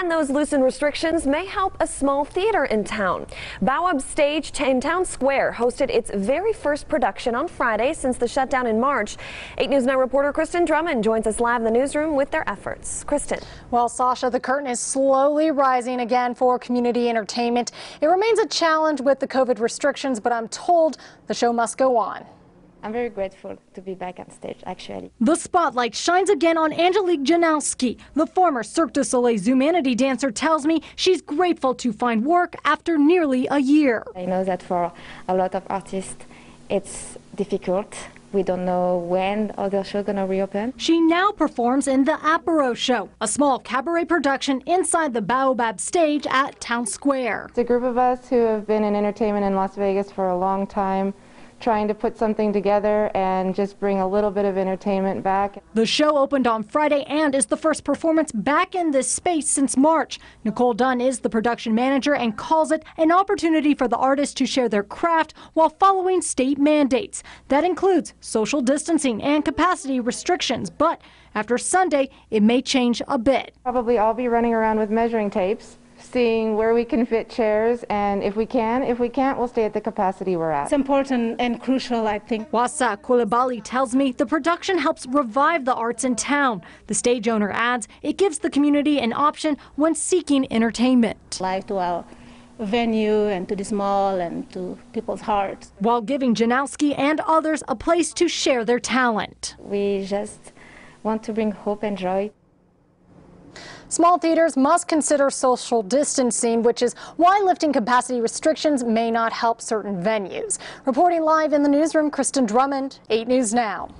And those loosened restrictions may help a small theater in town. Baobab Stage in Town Square hosted its very first production on Friday since the shutdown in March. 8 News Now reporter Kristen Drummond joins us live in the newsroom with their efforts. Kristen. Well, Sasha, the curtain is slowly rising again for community entertainment. It remains a challenge with the COVID restrictions, but I'm told the show must go on. I'm very grateful to be back on stage, actually. The spotlight shines again on Angelique Janowski. The former Cirque du Soleil Zumanity dancer tells me she's grateful to find work after nearly a year. I know that for a lot of artists, it's difficult. We don't know when other shows gonna reopen. She now performs in the Apero Show, a small cabaret production inside the Baobab stage at Town Square. It's a group of us who have been in entertainment in Las Vegas for a long time trying to put something together and just bring a little bit of entertainment back. The show opened on Friday and is the first performance back in this space since March. Nicole Dunn is the production manager and calls it an opportunity for the artists to share their craft while following state mandates. That includes social distancing and capacity restrictions, but after Sunday, it may change a bit. Probably I'll be running around with measuring tapes seeing where we can fit chairs, and if we can, if we can't, we'll stay at the capacity we're at. It's important and crucial, I think. Wassa Coulibaly tells me the production helps revive the arts in town. The stage owner adds it gives the community an option when seeking entertainment. Live to our venue and to the mall and to people's hearts. While giving Janowski and others a place to share their talent. We just want to bring hope and joy Small theaters must consider social distancing, which is why lifting capacity restrictions may not help certain venues. Reporting live in the newsroom, Kristen Drummond, 8 News Now.